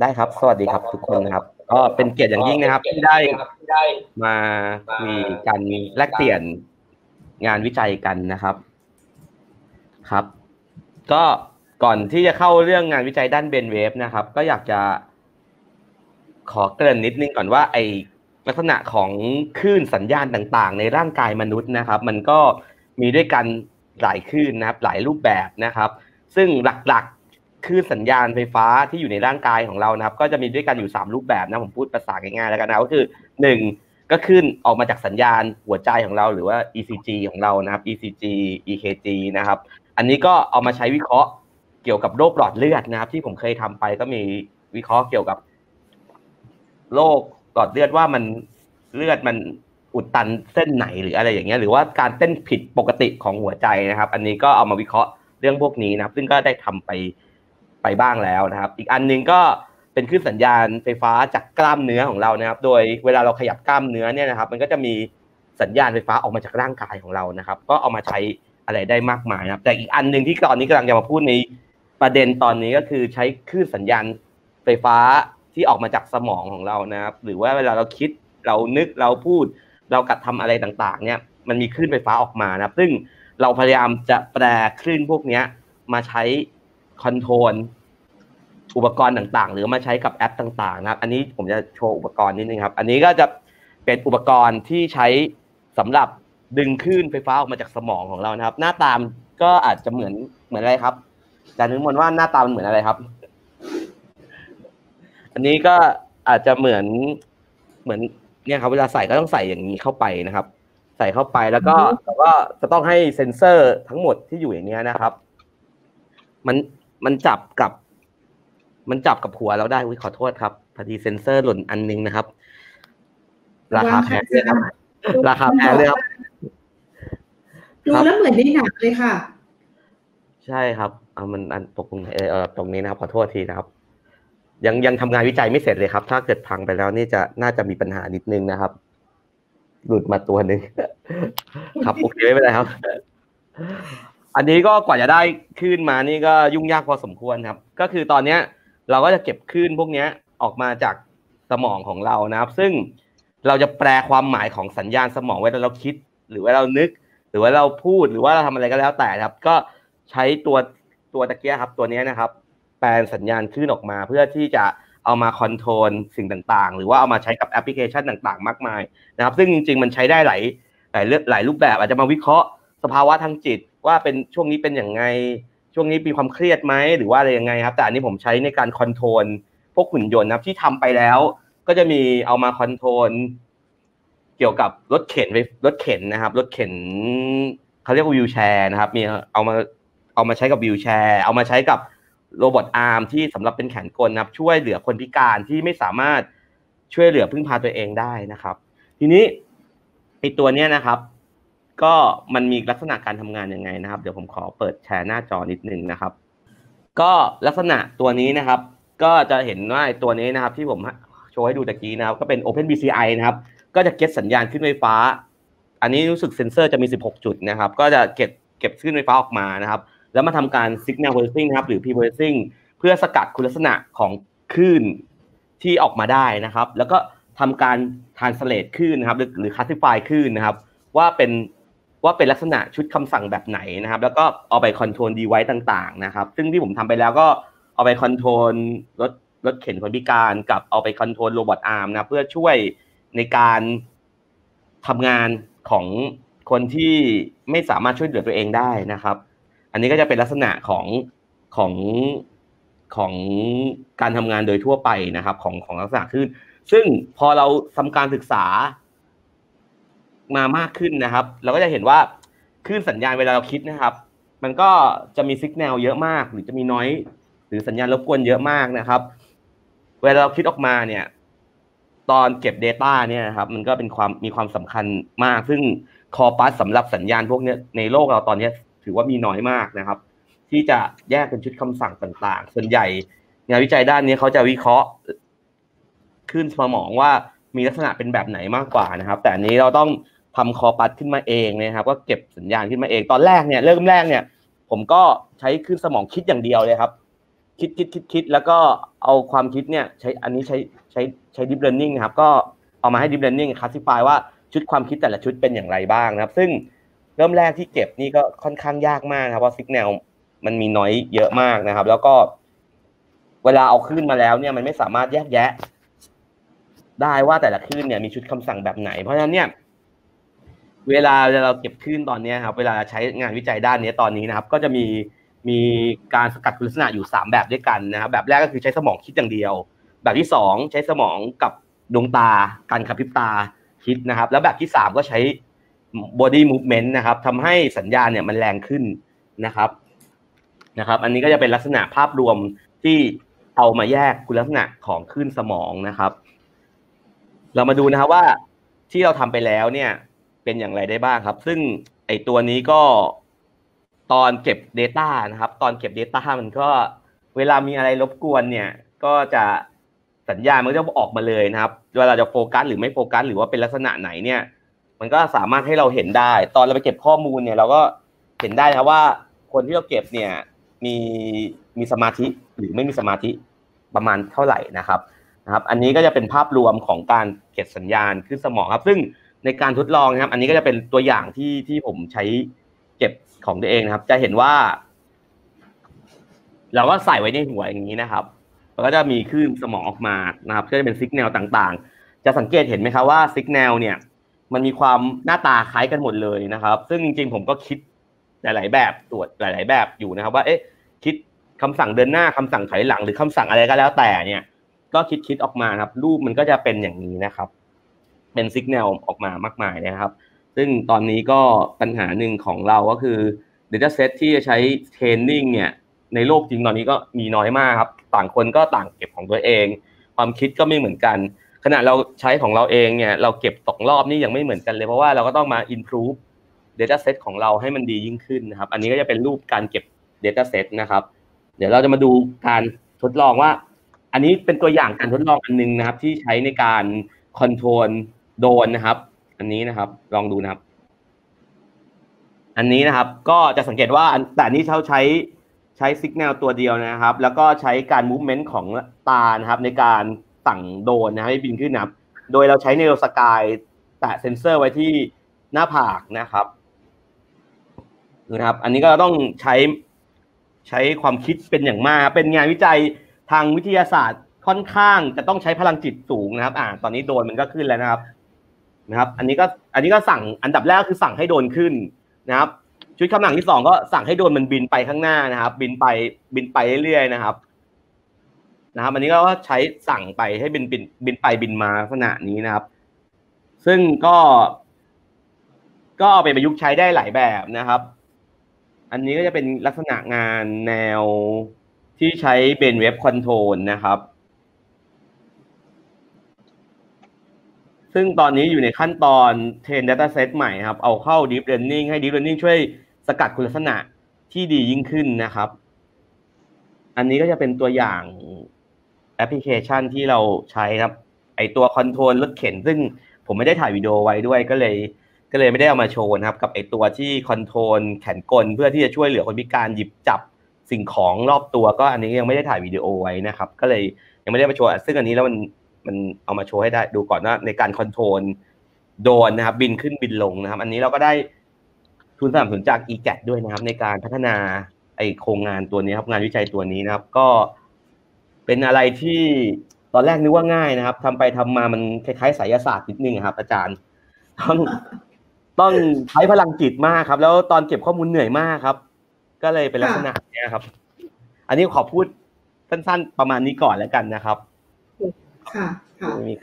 ได้ครับ สวัสดีครับทุกคนนะครับ ก็เป็นเกียรติอย่างยิ่งนะครับ ที่ได้มามีการแลกเปลี่ยนงานวิจัยกันนะครับ ครับ ก็ก่อนที่จะเข้าเรื่องงานวิจัยด้านเบนเวฟนะครับ ก็อยากจะ ขอเกริ่นนิดนึงก่อนว่าไอลักษณะของคลื่นสัญญาณต่างๆ ในร่างกายมนุษย์นะครับ มันก็มีด้วยกันหลายคลื่นนะครับ หลายรูปแบบนะครับ ซึ่งหลักๆ คลื่นสัญญาณไฟฟ้าที่อยู่ในร่างกายของเรานะครับ ก็จะมีด้วยกันอยู่ 3 รูปแบบนะผมพูดภาษาง่ายๆแล้วกันนะก็คือ 1 ก็ขึ้นออกมาจากสัญญาณหัวใจของเราหรือว่า ECG ของเรานะครับ ECG EKG นะครับ อันนี้ก็เอามาใช้วิเคราะห์เกี่ยวกับโรคหลอดเลือดนะครับ ที่ผมเคยทำไปก็มีวิเคราะห์เกี่ยวกับโรคหลอดเลือดว่ามันเลือดมันอุดตันเส้นไหนหรืออะไรอย่างเงี้ยหรือว่าการเต้นผิดปกติของหัวใจนะครับ อันนี้ก็เอามาวิเคราะห์เรื่องพวกนี้นะครับ ซึ่งก็ได้ทำไป ไปบ้างแล้วนะครับ อีกอันนึงก็เป็นคลื่นสัญญาณไฟฟ้าจากกล้ามเนื้อของเรานะครับ โดยเวลาเราขยับกล้ามเนื้อเนี่ยนะครับ มันก็จะมีสัญญาณไฟฟ้าออกมาจากร่างกายของเรานะครับ ก็เอามาใช้อะไรได้มากมายนะครับ แต่อีกอันหนึ่งที่ตอนนี้กำลังจะมาพูดในประเด็นตอนนี้ก็คือใช้คลื่นสัญญาณไฟฟ้าที่ออกมาจากสมองของเรานะครับ หรือว่าเวลาเราคิดเรานึกเราพูด เรากัดทำอะไรต่างๆ เนี่ย มันมีคลื่นไฟฟ้าออกมานะครับ ซึ่งเราพยายามจะแปลคลื่นพวกนี้มาใช้คอนโทรล อุปกรณ์ต่างๆ หรือมาใช้กับแอปต่างๆนะครับ อันนี้ผมจะโชว์อุปกรณ์นิดนึงครับ อันนี้ก็จะเป็นอุปกรณ์ที่ใช้สำหรับดึงคลื่นไฟฟ้าออกมาจากสมองของเรานะครับ หน้าตามก็อาจจะเหมือนเหมือนอะไรครับอาจารย์นึกมนว่าหน้าตามันเหมือนอะไรครับ อันนี้ก็อาจจะเหมือนเหมือนเนี่ยครับเวลาใส่ก็ต้องใส่อย่างนี้เข้าไปนะครับ ใส่เข้าไปแล้วก็แต่ว่าจะต้องให้เซ็นเซอร์ทั้งหมดที่อยู่อย่างนี้นะครับ มันมันจับกับ มันจับกับหัวเราได้วิขอโทษครับพอดีเซ็นเซอร์หล่นอันนึงนะครับ ราคาแพงเลยครับ ราคาแพงเลยครับดูแล้วเหมือนในหนังเลยค่ะ ใช่ครับเอามันอันตกตรงเออตรงนี้นะครับ ขอโทษทีนะครับ ยังยังทำงานวิจัยไม่เสร็จเลยครับ ถ้าเกิดพังไปแล้วนี่จะน่าจะมีปัญหานิดนึงนะครับ หลุดมาตัวหนึ่งครับโอเคไม่เป็นไรครับอันนี้ก็กว่าจะได้คลื่นมานี่ก็ยุ่งยากพอสมควรครับ ก็คือตอนเนี้ย เราก็จะเก็บคลื่นพวกนี้ออกมาจากสมองของเรานะครับ ซึ่งเราจะแปลความหมายของสัญญาณสมองเวลาเราคิด หรือว่าเรานึก หรือว่าเราพูดหรือว่าเราทำอะไรก็แล้วแต่ครับ ก็ใช้ตัวตัวตะเกียครับตัวนี้นะครับ แปลสัญญาณคลื่นออกมา เพื่อที่จะเอามา control สิ่งต่างๆ หรือว่าเอามาใช้กับแอปพลิเคชันต่างๆ มากมายนะครับ ซึ่งจริง ๆ มันใช้ได้หลายหลายหลายรูปแบบอาจจะมาวิเคราะห์สภาวะทางจิตว่าเป็นช่วงนี้เป็นอย่างไง ช่วงนี้มีความเครียดไหมหรือว่าอะไรยังไงครับ แต่อันนี้ผมใช้ในการ control พวกหุ่นยนต์นะครับที่ทำไปแล้ว ก็จะมีเอามา control เกี่ยวกับรถเข็นรถเข็นนะครับรถเข็นเขาเรียกว่าวิวแชร์นะครับมีเอามาเอามาใช้กับวิวแชร์เอามาใช้กับโรบอทอาร์มที่สำหรับเป็นแขนกลนะครับ ช่วยเหลือคนพิการที่ไม่สามารถช่วยเหลือพึ่งพาตัวเองได้นะครับ ทีนี้ไอตัวเนี้ยนะครับ ก็มันมีลักษณะการทำงานยังไงนะครับ เดี๋ยวผมขอเปิดแชร์หน้าจอนิดนึงนะครับ ก็ลักษณะตัวนี้นะครับ ก็จะเห็นว่าตัวนี้นะครับ ที่ผมโชว์ให้ดูตะกี้นะครับ ก็เป็น Open BCI นะครับ ก็จะเก็ตสัญญาณขึ้นไฟฟ้า อันนี้รู้สึกเซ็นเซอร์จะมี 16 จุดนะครับ ก็จะเก็บเก็บขึ้นไฟฟ้าออกมานะครับ แล้วมาทำการ signal processing นะครับ หรือ pre-processing เพื่อสกัดคุณลักษณะของคลื่นที่ออกมาได้นะครับ แล้วก็ทำการ translate คลื่นนะครับหรือหรือ classify คลื่นนะครับ ว่าเป็น ว่าเป็นลักษณะชุดคำสั่งแบบไหนนะครับ แล้วก็เอาไปคอนโทรลดีไว c e ต่างๆนะครับ ซึ่งที่ผมทำไปแล้วก็เอาไป control รถรถเข็นคนพิการกับเอาไป control robot arm นะเพื่อช่วยในการทำงานของคนที่ไม่สามารถช่วยเหลือตัวเองได้นะครับ อันนี้ก็จะเป็นลักษณะของของของการทำงานโดยทั่วไปนะครับ ของของลักษณะคลื่น ซึ่งพอเราทำการศึกษา มามากขึ้นนะครับ เราก็จะเห็นว่าคลื่นสัญญาณเวลาเราคิดนะครับ มันก็จะมีสัญญาณเยอะมาก หรือจะมีน้อย หรือสัญญาณรบกวนเยอะมากนะครับ เวลาเราคิดออกมาเนี่ย ตอนเก็บ Data เนี่ยนะครับ มันก็เป็นความมีความสำคัญมาก ซึ่งคอปัสสำหรับสัญญาณพวกนี้ในโลกเราตอนนี้ถือว่ามีน้อยมากนะครับ ที่จะแยกเป็นชุดคำสั่งต่างๆ ส่วนใหญ่งานวิจัยด้านนี้เขาจะวิเคราะห์ขึ้นสมองว่ามีลักษณะเป็นแบบไหนมากกว่านะครับ แต่อันนี้เราต้อง ทำคอปัสขึ้นมาเองนะครับ ก็เก็บสัญญาณขึ้นมาเอง ตอนแรกเนี่ยเริ่มแรกเนี่ย ผมก็ใช้ขึ้นสมองคิดอย่างเดียวเลยครับ คิดคิดคิดคิดแล้วก็เอาความคิดเนี่ยใช้อันนี้ใช้ใช้ใช้ deep learning นะครับ ก็เอามาให้ deep learning classify ว่าชุดความคิดแต่ละชุดเป็นอย่างไรบ้างนะครับ ซึ่งเริ่มแรกที่เก็บนี่ก็ค่อนข้างยากมากครับเพราะ signal มันมีน้อยเยอะมากนะครับ แล้วก็ เวลาเอาขึ้นมาแล้วเนี่ยมันไม่สามารถแยกแยะ ได้ว่าแต่ละคลื่นเนี่ยมีชุดคำสั่งแบบไหน เพราะฉะนั้นเนี่ย เวลาเราเก็บคลื่นตอนนี้ครับ เวลาใช้งานวิจัยด้านนี้ตอนนี้นะครับ ก็จะมีมีการสกัดคุณลักษณะอยู่สามแบบด้วยกันนะครับ แบบแรกก็คือใช้สมองคิดอย่างเดียว แบบที่สองใช้สมองกับดวงตา การขับพริบตาคิดนะครับ แล้วแบบที่สามก็ใช้ body movement นะครับทำให้สัญญาณเนี่ยมันแรงขึ้นนะครับนะครับ อันนี้ก็จะเป็นลักษณะภาพรวมที่เอามาแยกคุณลักษณะของคลื่นสมองนะครับ เรามาดูนะครับว่าที่เราทำไปแล้วเนี่ย เป็นอย่างไรได้บ้างครับ ซึ่งไอตัวนี้ก็ตอนเก็บ Data นะครับ ตอนเก็บ Data มันก็เวลามีอะไรรบกวนเนี่ย ก็จะสัญญาณมันจะออกมาเลยนะครับเวลาจะโฟกัสหรือไม่โฟกัสหรือว่าเป็นลักษณะไหนเนี่ย มันก็สามารถให้เราเห็นได้ ตอนเราไปเก็บข้อมูลเนี่ย เราก็เห็นได้นะครับว่าคนที่เราเก็บเนี่ยมีมีสมาธิหรือไม่มีสมาธิประมาณเท่าไหร่นะครับนะครับ อันนี้ก็จะเป็นภาพรวมของการเก็บสัญญาณขึ้นสมองครับ ซึ่ง ในการทดลองนะครับ อันนี้ก็จะเป็นตัวอย่างที่ที่ผมใช้เก็บของตัวเองนะครับ จะเห็นว่า เราก็ใส่ไว้ในหัวอย่างนี้นะครับแล้วก็จะมีคลื่นสมองออกมานะครับ ก็จะเป็นสัญญาณต่างๆ จะสังเกตเห็นไหมครับว่าสัญญาณเนี่ย มันมีความหน้าตาคล้ายกันหมดเลยนะครับ ซึ่งจริงๆ ผมก็คิดหลาย ๆ แบบตรวจหลาย ๆ แบบอยู่นะครับ ว่าเอ๊ะคิดคำสั่งเดินหน้าคำสั่งถอยหลังหรือคำสั่งอะไรก็แล้วแต่เนี่ย ก็คิดคิดออกมาครับ รูปมันก็จะเป็นอย่างนี้นะครับ เป็นสัญญาณออกมามากมายนะครับ ซึ่งตอนนี้ก็ปัญหาหนึ่งของเราก็คือ Dataset ที่จะใช้เทรนนิ่งเนี่ยในโลกจริงตอนนี้ก็มีน้อยมากครับ ต่างคนก็ต่างเก็บของตัวเอง ความคิดก็ไม่เหมือนกัน ขณะเราใช้ของเราเองเนี่ยเราเก็บสองรอบนี่ยังไม่เหมือนกันเลยเพราะว่าเราก็ต้องมา improve data set ของเราให้มันดียิ่งขึ้นนะครับ อันนี้ก็จะเป็นรูปการเก็บ data set นะครับ เดี๋ยวเราจะมาดูการทดลองว่า อันนี้เป็นตัวอย่างการทดลองอันนึงนะครับ ที่ใช้ในการคอนโทรล โดนนะครับ อันนี้นะครับ ลองดูนะครับ อันนี้นะครับ ก็จะสังเกตว่าแต่นี้เขาใช้ใช้สัญญาณตัวเดียวนะครับ แล้วก็ใช้การ movement ของตานะครับ ในการสั่งโดนนะให้บินขึ้นนะครับ โดยเราใช้เนโรสกายแตะเซนเซอร์ไว้ที่หน้าผากนะครับนะครับ อันนี้ก็ต้องใช้ใช้ความคิดเป็นอย่างมาก เป็นงานวิจัยทางวิทยาศาสตร์ค่อนข้างจะต้องใช้พลังจิตสูงนะครับ อ่า ตอนนี้โดนมันก็ขึ้นแล้วนะครับ นะครับ อันนี้ก็อันนี้ก็สั่งอันดับแรกคือสั่งให้โดนขึ้นนะครับ ชุดคำสั่งที่สองก็สั่งให้โดรนมันบินไปข้างหน้านะครับ บินไปบินไปเรื่อยๆนะครับ นะครับ อันนี้ก็ใช้สั่งไปให้บินบินบินไปบินมาลักษณะนี้นะครับ ซึ่งก็ ก็เอาไปประยุกต์ใช้ได้หลายแบบนะครับ อันนี้ก็จะเป็นลักษณะงานแนวที่ใช้ brainwave control นะครับ ซึ่งตอนนี้อยู่ในขั้นตอนเทรน Data Set ใหม่ครับ เอาเข้า Deep Learning ให้ Deep Learning ช่วยสกัดคุณลักษณะที่ดียิ่งขึ้นนะครับ อันนี้ก็จะเป็นตัวอย่างแอปพลิเคชันที่เราใช้ครับ ไอตัว control รถเข็น ซึ่งผมไม่ได้ถ่ายวิดีโอไว้ด้วยก็เลย ก็เลยไม่ได้เอามาโชว์นะครับ กับไอตัวที่ control แขนกลเพื่อที่จะช่วยเหลือคนพิการหยิบจับสิ่งของรอบตัว ก็อันนี้ยังไม่ได้ถ่ายวิดีโอไว้นะครับ ก็เลยยังไม่ได้มาโชว์ซึ่งอันนี้แล้วมัน มันเอามาโชว์ให้ได้ดูก่อนว่าในการคอนโทรลโดนนะครับ บินขึ้นบินลงนะครับ อันนี้เราก็ได้ทุนสนับสนุนจาก e g a t ด้วยนะครับ ในการพัฒนาไอโครงงานตัวนี้ครับ งานวิจัยตัวนี้นะครับ ก็เป็นอะไรที่ตอนแรกนึกว่าง่ายนะครับทำไปทำมามันคล้ายๆไสยศาสตร์นิดนึงครับ อาจารย์ต้องต้องใช้พลังจิตมากครับ แล้วตอนเก็บข้อมูลเหนื่อยมากครับ ก็เลยเป็นลักษณะนี้ครับ อันนี้ขอพูดสั้นๆ ประมาณนี้ก่อนแล้วกันนะครับ ค่ะค่ะ